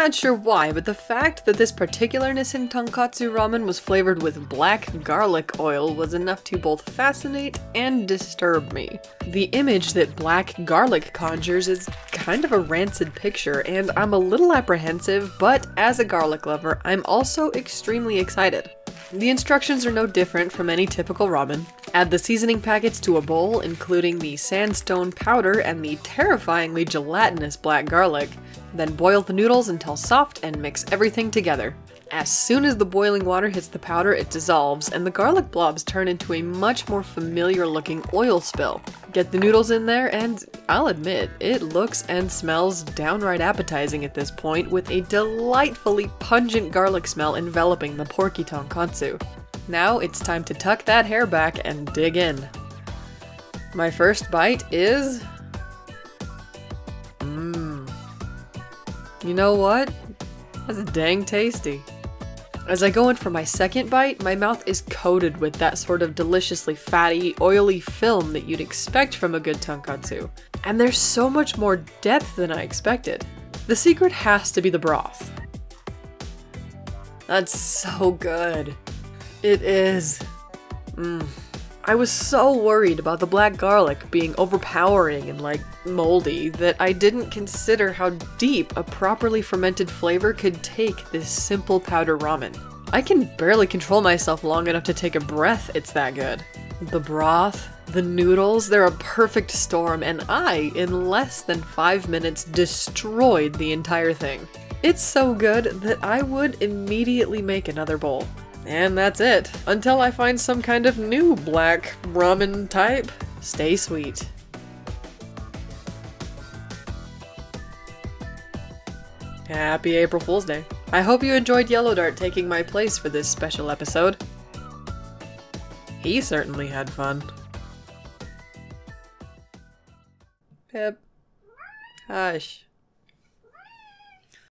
not sure why, but the fact that this particular Nissin Tonkotsu ramen was flavored with black garlic oil was enough to both fascinate and disturb me. The image that black garlic conjures is kind of a rancid picture, and I'm a little apprehensive, but as a garlic lover, I'm also extremely excited. The instructions are no different from any typical ramen. Add the seasoning packets to a bowl, including the sandstone powder and the terrifyingly gelatinous black garlic. Then boil the noodles until soft and mix everything together. As soon as the boiling water hits the powder, it dissolves, and the garlic blobs turn into a much more familiar looking oil spill. Get the noodles in there, and I'll admit, it looks and smells downright appetizing at this point, with a delightfully pungent garlic smell enveloping the porky tonkotsu. Now it's time to tuck that hair back and dig in. My first bite is... Mmm. You know what? That's dang tasty. As I go in for my second bite, my mouth is coated with that sort of deliciously fatty, oily film that you'd expect from a good tonkotsu. And there's so much more depth than I expected. The secret has to be the broth. That's so good. It is. Mmm. I was so worried about the black garlic being overpowering and like moldy that I didn't consider how deep a properly fermented flavor could take this simple powder ramen. I can barely control myself long enough to take a breath, it's that good. The broth, the noodles, they're a perfect storm, and I, in less than five minutes, destroyed the entire thing. It's so good that I would immediately make another bowl. And that's it. Until I find some kind of new black ramen type. Stay sweet. Happy April Fool's Day. I hope you enjoyed Yellodart taking my place for this special episode. He certainly had fun. Pip. Hush.